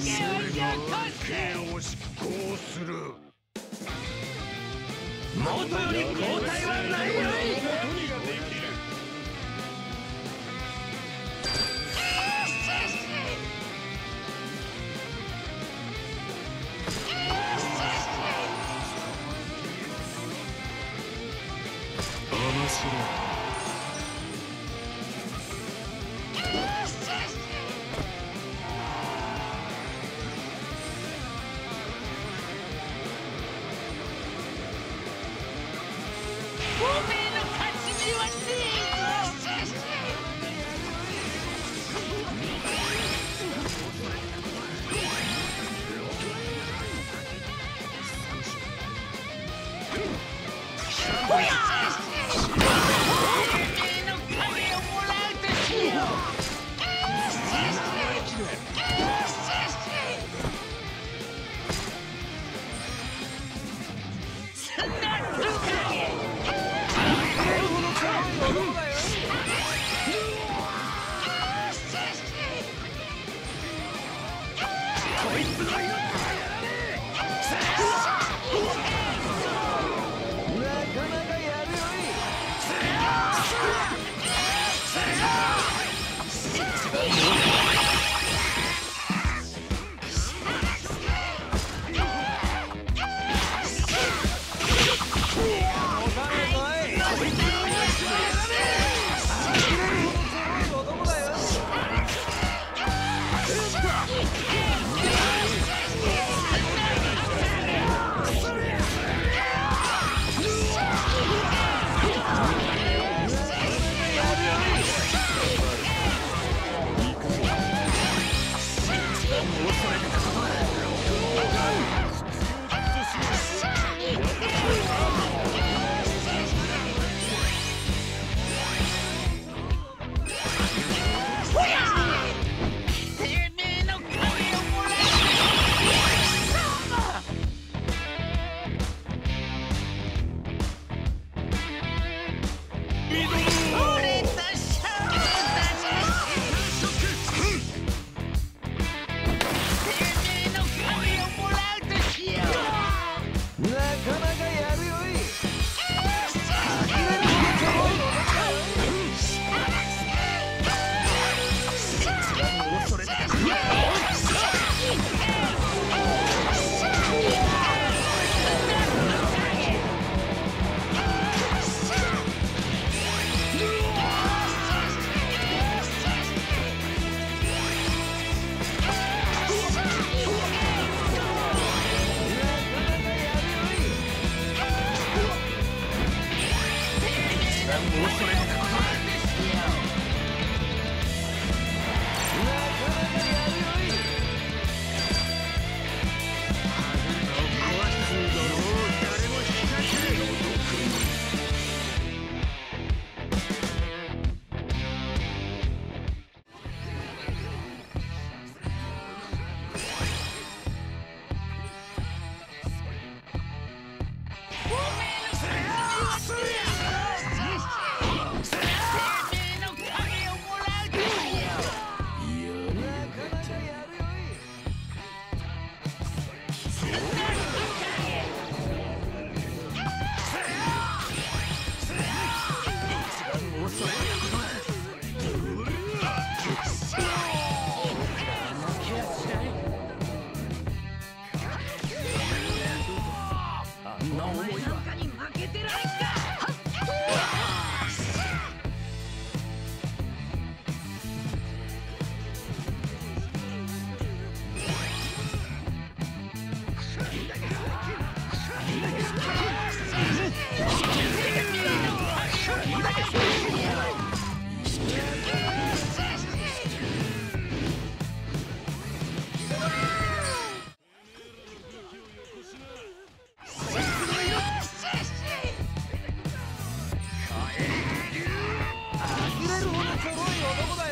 刑を執行する。元より交代はないよ。いすごいよ 너무나